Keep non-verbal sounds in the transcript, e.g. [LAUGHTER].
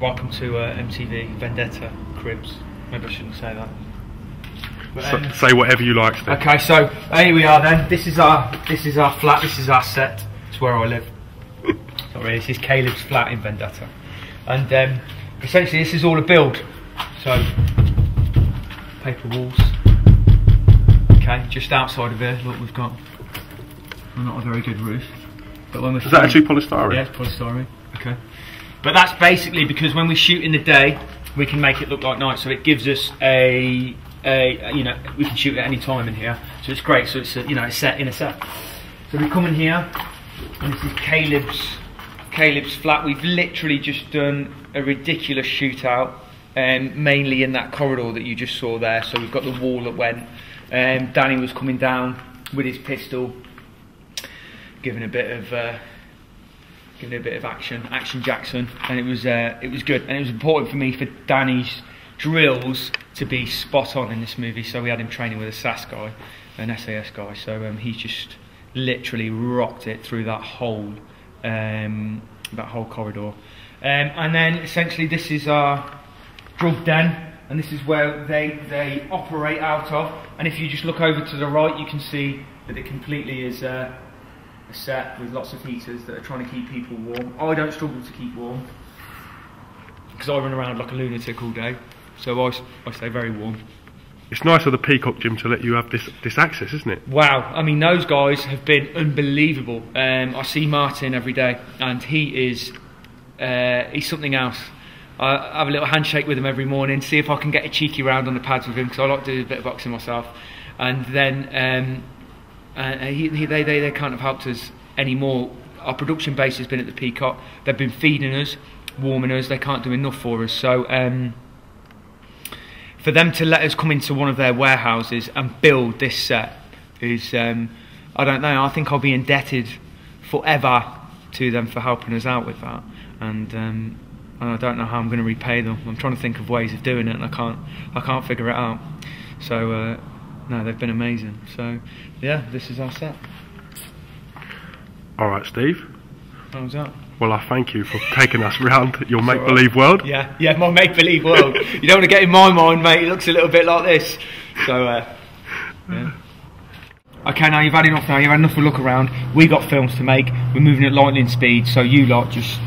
Welcome to uh, MTV Vendetta Cribs. Maybe I shouldn't say that. But, um, say whatever you like, Steve. okay, so here we are then. This is our this is our flat. This is our set. It's where I live. [LAUGHS] Sorry, this is Caleb's flat in Vendetta, and um, essentially this is all a build. So paper walls. Okay, just outside of here, look, we've got not a very good roof. But when we're Is that actually polystyrene? yeah, it's polystyrene. Okay. But that's basically because when we shoot in the day, we can make it look like night. So it gives us a, a you know, we can shoot at any time in here. So it's great. So it's a, you know, it's set in a set. So we come in here, and this is Caleb's Caleb's flat. We've literally just done a ridiculous shootout, um, mainly in that corridor that you just saw there. So we've got the wall that went. Um, Danny was coming down with his pistol, giving a bit of. Uh, giving it a bit of action, action Jackson, and it was uh, it was good, and it was important for me for Danny's drills to be spot on in this movie. So we had him training with a SAS guy, an SAS guy. So um, he just literally rocked it through that whole um, that whole corridor, um, and then essentially this is our drug den. And this is where they, they operate out of. And if you just look over to the right, you can see that it completely is uh, a set with lots of heaters that are trying to keep people warm. I don't struggle to keep warm because I run around like a lunatic all day, so I, I stay very warm. It's nice of the Peacock Gym to let you have this this access, isn't it? Wow, I mean those guys have been unbelievable. Um, I see Martin every day, and he is uh, he's something else. I have a little handshake with him every morning, see if I can get a cheeky round on the pads with him because I like to do a bit of boxing myself. And then um, uh, he, he, they, they, they can't have helped us anymore. Our production base has been at the Peacock. They've been feeding us, warming us. They can't do enough for us. So um, for them to let us come into one of their warehouses and build this set is, um, I don't know. I think I'll be indebted forever to them for helping us out with that. And um, I don't know how I'm going to repay them. I'm trying to think of ways of doing it, and I can't. I can't figure it out. So uh, no, they've been amazing. So yeah, this is our set. All right, Steve. How was that? Well, I thank you for taking us round your make believe world. Yeah, yeah, my make believe world. you don't want to get in my mind, mate. It looks a little bit like this. So, uh, yeah. Okay, now you've had enough. Now you've had enough of a look around. We got films to make. We're moving at lightning speed. So you lot just.